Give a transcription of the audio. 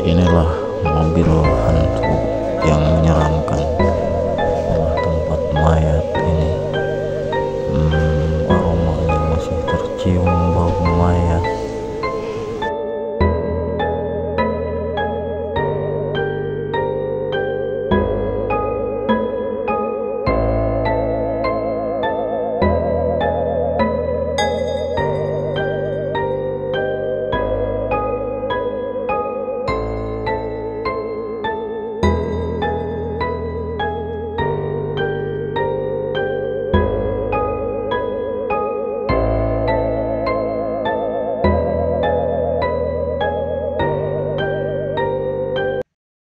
inilah mobil hantu yang menyeramkan tempat Maya